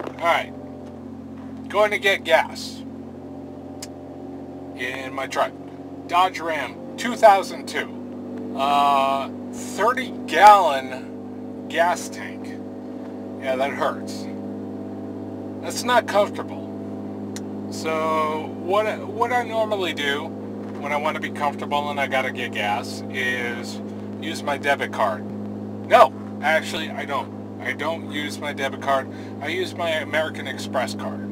Alright. Going to get gas. In my truck. Dodge Ram 2002. Uh, 30 gallon gas tank. Yeah, that hurts. That's not comfortable. So what what I normally do when I want to be comfortable and I gotta get gas is use my debit card. No, actually I don't. I don't use my debit card. I use my American Express card.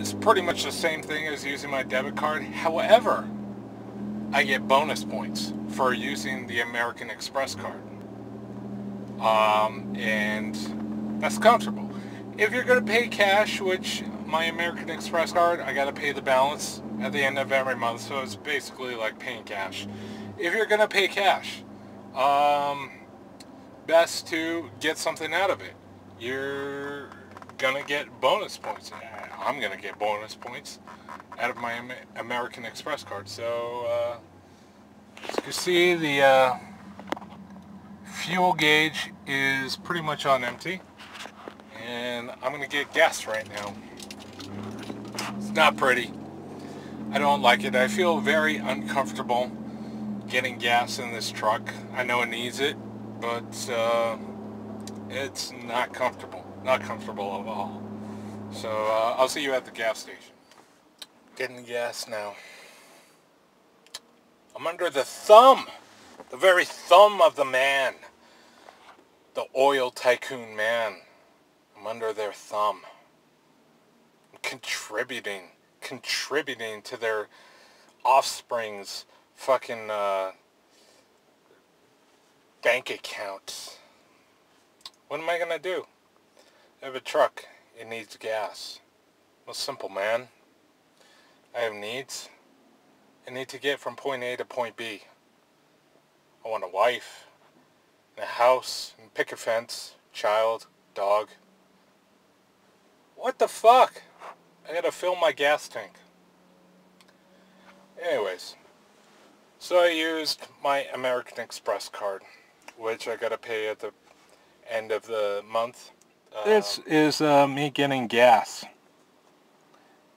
It's pretty much the same thing as using my debit card. However, I get bonus points for using the American Express card. Um, and that's comfortable. If you're going to pay cash, which my American Express card, I got to pay the balance at the end of every month, so it's basically like paying cash. If you're going to pay cash, um, best to get something out of it. You're going to get bonus points. I'm going to get bonus points out of my American Express card. So, uh, as you can see, the uh, fuel gauge is pretty much on empty. And I'm going to get gas right now. It's not pretty. I don't like it. I feel very uncomfortable getting gas in this truck. I know it needs it, but uh, it's not comfortable. Not comfortable at all. So uh, I'll see you at the gas station. Getting gas now. I'm under the thumb, the very thumb of the man, the oil tycoon man. I'm under their thumb. I'm contributing, contributing to their offspring's fucking uh, bank account. What am I gonna do? I have a truck. It needs gas. Well, simple, man. I have needs. I need to get from point A to point B. I want a wife, and a house, and picket fence, child, dog. What the fuck? I gotta fill my gas tank. Anyways, so I used my American Express card, which I gotta pay at the end of the month. This um, is uh, me getting gas.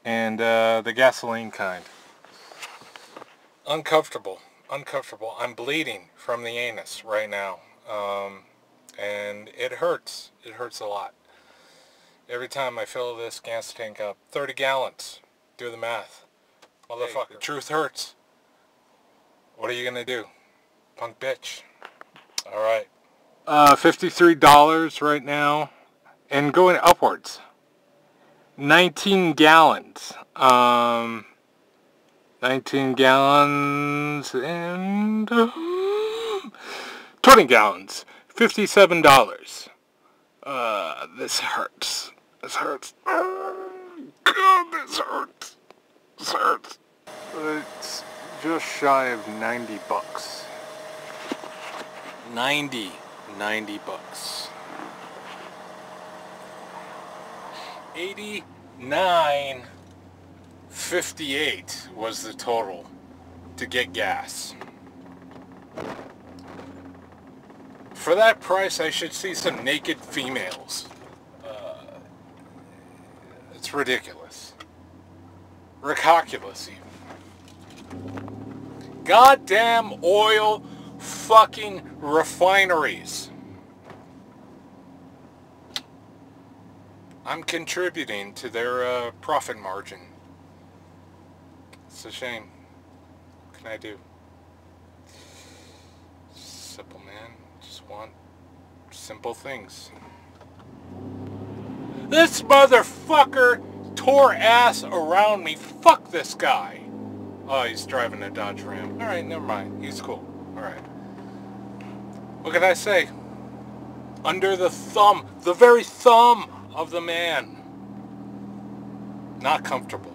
And uh, the gasoline kind. Uncomfortable. Uncomfortable. I'm bleeding from the anus right now. Um, and it hurts. It hurts a lot. Every time I fill this gas tank up. 30 gallons. Do the math. Motherfucker. Hey, truth hurts. What are you going to do? Punk bitch. Alright. Uh, $53 right now and going upwards. 19 gallons. Um, 19 gallons and uh, 20 gallons. $57. Uh, this hurts. This hurts. Oh, God, this hurts. This hurts. It's just shy of 90 bucks. 90. 90 bucks. 89.58 was the total to get gas. For that price, I should see some naked females. Uh, it's ridiculous. Ridiculous, even. Goddamn oil fucking refineries. I'm contributing to their uh, profit margin. It's a shame. What can I do? Simple man. Just want simple things. This motherfucker tore ass around me. Fuck this guy. Oh, he's driving a Dodge Ram. Alright, never mind. He's cool. Alright. What can I say? Under the thumb. The very thumb of the man. Not comfortable.